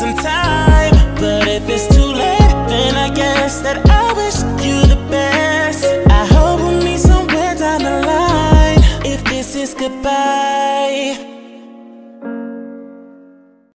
some time. But if it's too late, then I guess that I wish you the best. I hope we'll meet somewhere down the line. If this is goodbye.